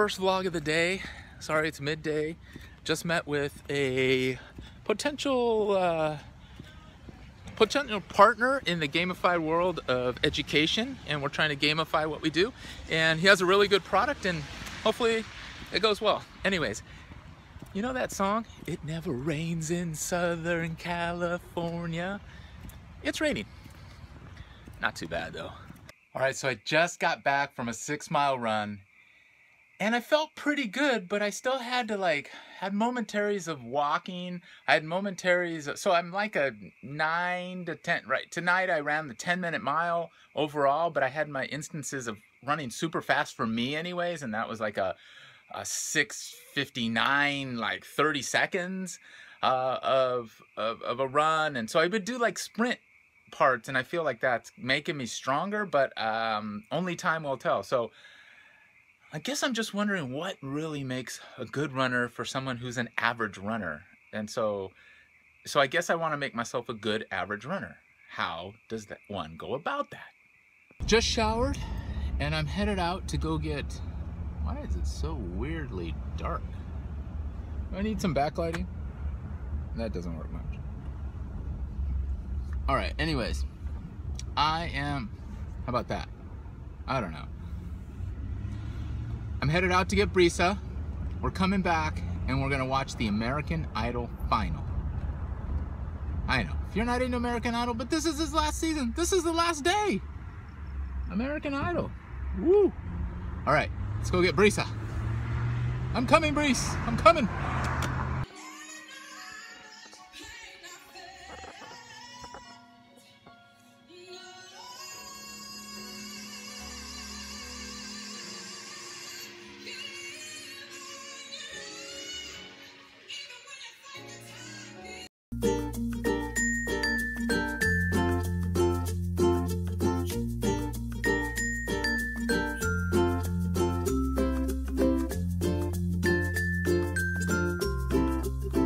first vlog of the day. Sorry, it's midday. Just met with a potential uh, potential partner in the gamified world of education, and we're trying to gamify what we do. And he has a really good product, and hopefully it goes well. Anyways, you know that song? It never rains in Southern California. It's raining. Not too bad though. All right, so I just got back from a six mile run and I felt pretty good, but I still had to like, had momentaries of walking. I had momentaries, of, so I'm like a nine to 10, right? Tonight I ran the 10 minute mile overall, but I had my instances of running super fast for me anyways, and that was like a, a 659, like 30 seconds uh, of, of, of a run. And so I would do like sprint parts and I feel like that's making me stronger, but um, only time will tell. So I guess I'm just wondering what really makes a good runner for someone who's an average runner. And so, so I guess I want to make myself a good average runner. How does that one go about that? Just showered and I'm headed out to go get, why is it so weirdly dark? I need some backlighting. That doesn't work much. All right, anyways, I am, how about that? I don't know. Headed out to get Brisa. We're coming back and we're gonna watch the American Idol final. I know, if you're not into American Idol, but this is his last season. This is the last day. American Idol, woo. All right, let's go get Brisa. I'm coming, Brees, I'm coming.